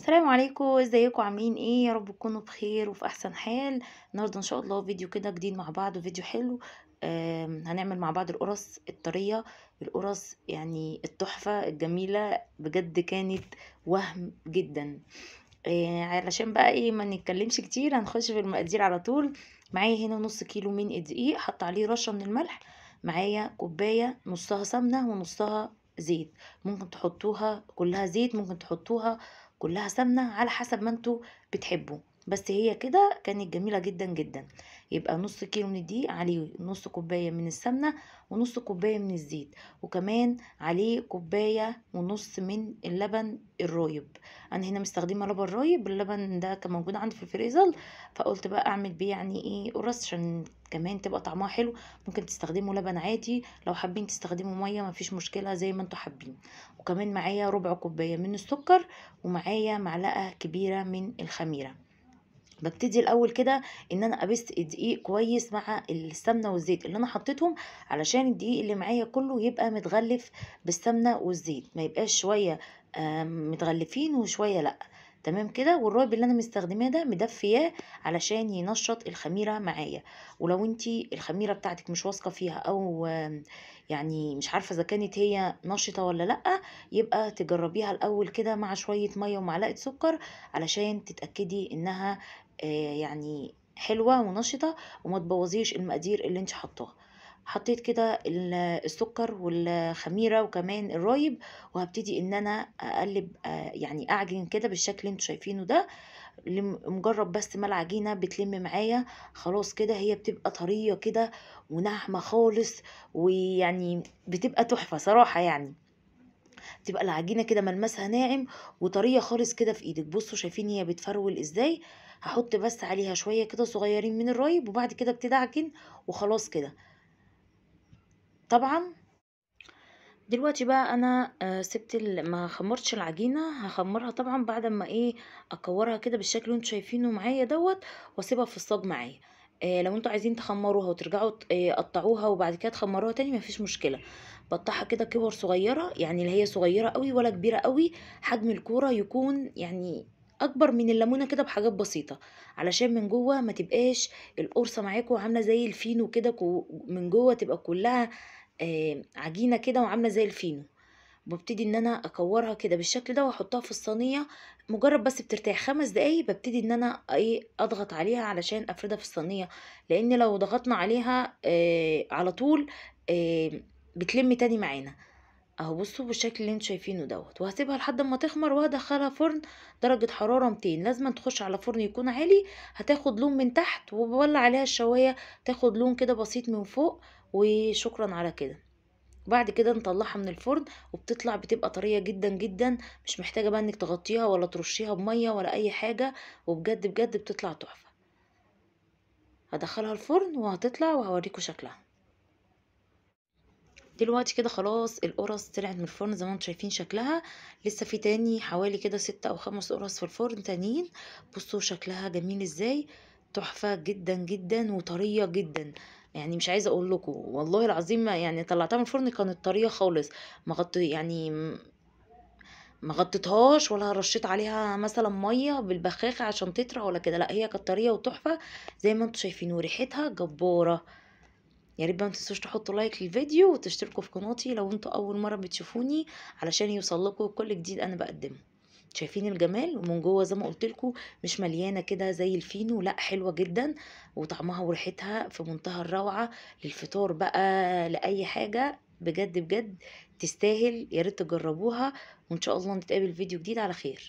السلام عليكم ازيكم؟ عاملين إيه؟ يا رب تكونوا بخير وفي أحسن حال. النهارده إن شاء الله فيديو كده جديد مع بعض وفيديو حلو. هنعمل مع بعض القرص الطرية. القرص يعني التحفة الجميلة بجد كانت وهم جدا. آه، علشان بقى إيه ما نتكلمش كتير هنخش في المقادير على طول. معايا هنا نص كيلو من الدقيق حط عليه رشة من الملح. معايا كوباية نصها سمنة ونصها زيت. ممكن تحطوها كلها زيت ممكن تحطوها كلها سمنة على حسب ما أنتوا بتحبوا. بس هي كده كانت جميلة جدا جدا. يبقى نص كيلو من الدقيق عليه نص كوباية من السمنة ونص كوباية من الزيت وكمان عليه كوباية ونص من اللبن الرايب. أنا هنا مستخدمة لبن رايب اللبن ده كان موجود عندي في الفريزر فقلت بقى أعمل بيه يعني إيه قرص عشان كمان تبقى طعمها حلو. ممكن تستخدموا لبن عادي لو حابين تستخدموا مية مفيش مشكلة زي ما أنتوا حابين. وكمان معايا ربع كوباية من السكر ومعايا معلقة كبيرة من الخميرة. ببتدي الأول كده إن أنا ابس الدقيق كويس مع السمنة والزيت اللي أنا حطيتهم علشان الدقيق اللي معايا كله يبقى متغلف بالسمنة والزيت ما يبقاش شوية متغلفين وشوية لأ. تمام كده؟ والرايب اللي أنا مستخدماه ده مدفياه علشان ينشط الخميرة معايا. ولو انتي الخميرة بتاعتك مش واثقة فيها أو يعني مش عارفة إذا كانت هي نشطة ولا لأ يبقى تجربيها الأول كده مع شوية مية ومعلقه سكر علشان تتأكدي إنها يعني حلوة ونشطة وما تبوظيش المقادير اللي انت حطاها. حطيت كده السكر والخميرة وكمان الرايب وهبتدي إن أنا أقلب يعني أعجن كده بالشكل اللي أنتوا شايفينه ده مجرد بس ما العجينة بتلم معايا خلاص كده هي بتبقى طرية كده وناعمة خالص ويعني بتبقى تحفة صراحة يعني. تبقى العجينة كده ملمسها ناعم وطرية خالص كده في إيدك. بصوا شايفين هي بتفرول إزاي؟ هحط بس عليها شوية كده صغيرين من الرايب وبعد كده أبتدي أعجن وخلاص كده. طبعا. دلوقتي بقى أنا سبت ما خمرتش العجينة هخمرها طبعا بعد ما إيه أكورها كده بالشكل اللي أنتوا شايفينه معايا دوت وأسيبها في الصاج معايا. إيه لو أنتوا عايزين تخمروها وترجعوا تقطعوها وبعد كده تخمروها تاني مفيش مشكلة. بقطعها كده كور صغيرة يعني لا هي صغيرة قوي ولا كبيرة قوي حجم الكورة يكون يعني أكبر من الليمونة كده بحاجات بسيطة علشان من جوه ما تبقاش القرصة معاكم عاملة زي الفينو كده من جوه تبقى كلها آه عجينة كده وعاملة زي الفينو. ببتدي إن أنا أكورها كده بالشكل ده وأحطها في الصينية مجرد بس بترتاح. خمس دقايق ببتدي إن أنا إيه أضغط عليها علشان أفردها في الصينية. لأن لو ضغطنا عليها آه على طول آه بتلم تاني معانا. أهو بصوا بالشكل اللي أنتوا شايفينه دوت. وهسيبها لحد ما تخمر وهدخلها فرن درجة حرارة 200 لازم تخش على فرن يكون عالي. هتاخد لون من تحت وبولع عليها الشواية. تاخد لون كده بسيط من فوق. وشكرا على كده. بعد كده نطلعها من الفرن وبتطلع بتبقى طرية جدا جدا مش محتاجة بقى إنك تغطيها ولا ترشيها بمية ولا أي حاجة وبجد بجد بتطلع تحفة. هدخلها الفرن وهتطلع وهوريكم شكلها. دلوقتي كده خلاص القرص طلعت من الفرن زي ما أنتم شايفين شكلها. لسه في تاني حوالي كده ستة أو خمس قرص في الفرن تانيين. بصوا شكلها جميل إزاي. تحفة جدا جدا وطرية جدا. يعني مش عايزة أقول لكم والله العظيم يعني طلعتها من الفرن كانت طرية خالص ما يعني ما غطيتهاش ولا رشيت عليها مثلا مية بالبخاخة عشان تطرى ولا كده لا هي كانت طرية وتحفة زي ما أنتم شايفين وريحتها جبارة. يا ريت ما تنسوش تحطوا لايك للفيديو وتشتركوا في قناتي لو أنتوا أول مرة بتشوفوني علشان يوصل لكم كل جديد أنا بقدمه. شايفين الجمال ومن جوه زي ما قلت لكم مش مليانة كده زي الفينو لأ حلوة جدا وطعمها وريحتها في منتهى الروعة. للفطار بقى لأي حاجة بجد بجد تستاهل يا ريت تجربوها وإن شاء الله نتقابل فيديو جديد على خير.